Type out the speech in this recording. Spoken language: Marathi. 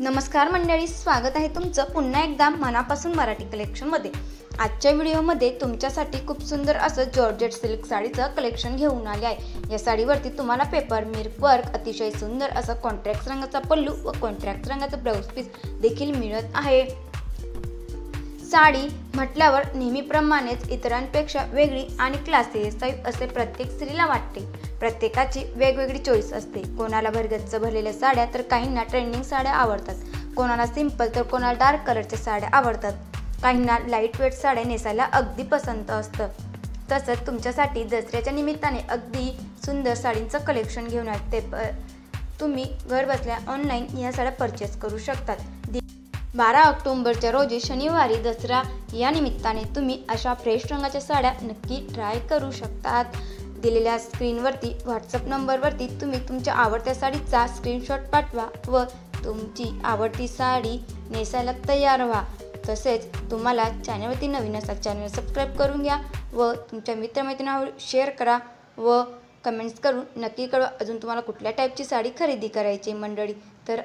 नमस्कार मंडळी स्वागत आहे तुमचं पुन्हा एकदा मनापासून मराठी कलेक्शनमध्ये आजच्या व्हिडिओमध्ये तुमच्यासाठी खूप सुंदर असं जॉर्जेट सिल्क साडीचं कलेक्शन घेऊन आले आहे. या साडीवरती तुम्हाला पेपर मिल्क वर्क अतिशय सुंदर असं कॉन्ट्रॅक्ट रंगाचा पल्लू व कॉन्ट्रॅक्ट रंगाचं ब्लाऊज पीस देखील मिळत आहे. साडी म्हटल्यावर नेहमीप्रमाणेच इतरांपेक्षा वेगळी आणि क्लासी स्टाईल असे प्रत्येक स्त्रीला वाटते. प्रत्येकाची वेगवेगळी चॉईस असते. कोणाला भरगच्च भरलेल्या साड्या तर काहींना ट्रेंडिंग साड्या आवडतात. कोणाला सिंपल तर कोणाला डार्क कलरच्या साड्या आवडतात. काहींना लाइट वेट साड्या नेसायला अगदी पसंत असतं. तसंच तुमच्यासाठी दसऱ्याच्या निमित्ताने अगदी सुंदर साडींचं कलेक्शन घेऊन आले ते प तुम्ही घर बसल्या ऑनलाईन या साड्या परचेस करू शकतात. बारा ऑक्टोंबरच्या रोजी शनिवारी दसरा या निमित्ताने तुम्ही अशा फ्रेश रंगाच्या साड्या नक्की ट्राय करू शकतात. दिलेल्या स्क्रीनवरती व्हॉट्सअप नंबरवरती तुम्ही तुमच्या आवडत्या साडीचा स्क्रीनशॉट पाठवा व तुमची आवडती साडी नेसायला तयार व्हा. तसेच तुम्हाला चॅनलवरती नवीन असा चॅनल सबस्क्राईब करून घ्या व तुमच्या मित्रमैत्रिणीवर शेअर करा व कमेंट्स करून नक्की कळवा अजून तुम्हाला कुठल्या टाईपची साडी खरेदी करायची मंडळी. तर